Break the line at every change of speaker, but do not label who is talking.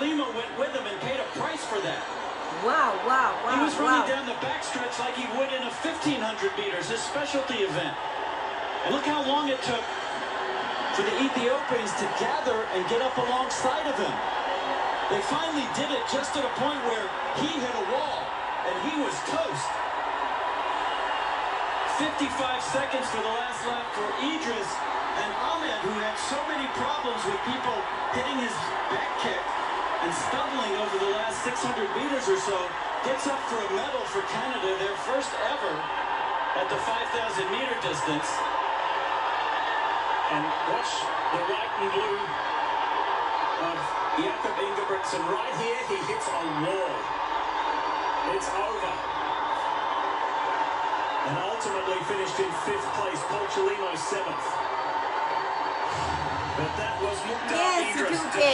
Lima went with him and paid a price for that.
Wow, wow, wow,
He was running
wow.
down the backstretch like he would in a 1500 meters, his specialty event. And look how long it took for the Ethiopians to gather and get up alongside of him. They finally did it just at a point where he hit a wall and he was toast. 55 seconds for the last lap for Edris and Ahmed, who had so many problems with people hitting his and stumbling over the last 600 meters or so, gets up for a medal for Canada, their first ever at the 5,000 meter distance.
And watch the white and blue of Jakob Ingebrigtsen. Right here, he hits a wall. It's over. And ultimately finished in fifth place. Paul Chelimo seventh. But that was Muktar
Yes,
Edris
Duque, yes.